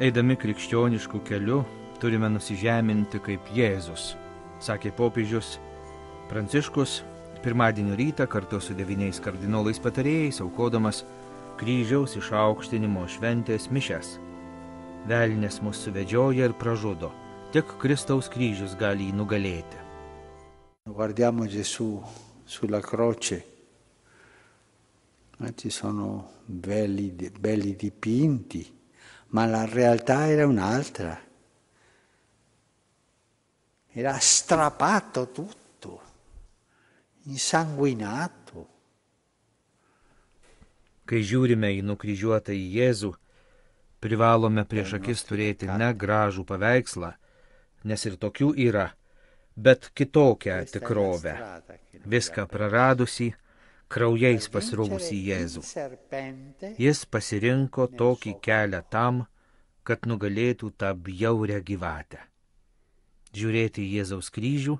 Eidami krikščioniškų keliu turime nusižeminti kaip Jėzus, sakė popiežius Pranciškus pirmadienio rytą kartu su devyniais kardinolais patarėjais aukodamas kryžiaus išaukštinimo šventės mišes. Velnės mus suvedžioja ir pražudo, tik Kristaus kryžius gali jį nugalėti. Guardiamo Gesù sulla croce, ci sono belli, belli dipinti, ma la realtà era un'altra. Era strappato tutto, insanguinato. Kai žiūrime į nukryžiuotą į Jėzų, privalome prieš akis turėti ne gražų paveikslą, nes ir tokių yra, bet kitokią tikrovę, viską praradusi, kraujais pasirūgusi Jėzų. Jis pasirinko tokį kelią tam, kad nugalėtų tą bjaurę gyvatę. Žiūrėti į Jėzaus kryžių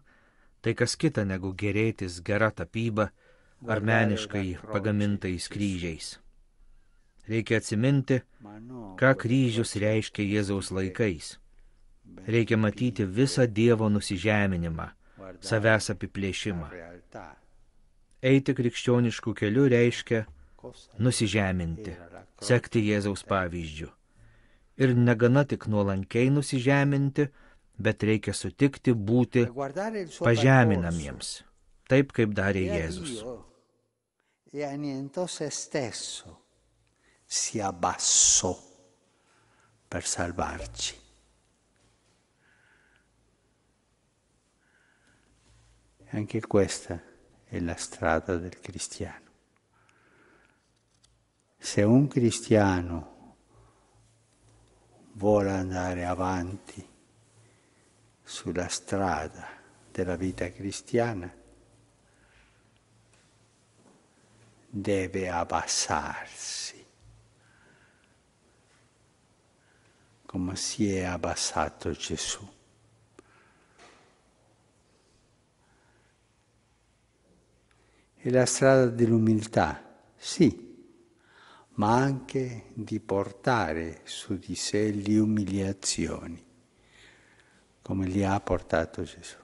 tai kas kita negu gerėtis gera tapyba ar meniškai pagamintais kryžiais. Reikia atsiminti, ką kryžius reiškia Jėzaus laikais. Reikia matyti visą Dievo nusižeminimą, savęs apiplėšimą. Eiti krikščioniškų kelių reiškia nusižeminti, sekti Jėzaus pavyzdžių. Ir negana tik nuolankiai nusižeminti, bet reikia sutikti būti pažeminamiems, taip kaip darė Jėzus. E. Anche questa è la strada del cristiano. Se un cristiano vuole andare avanti sulla strada della vita cristiana, deve abbassarsi, come si è abbassato Gesù. È la strada dell'umiltà, sì, ma anche di portare su di sé le umiliazioni, come li ha portato Gesù.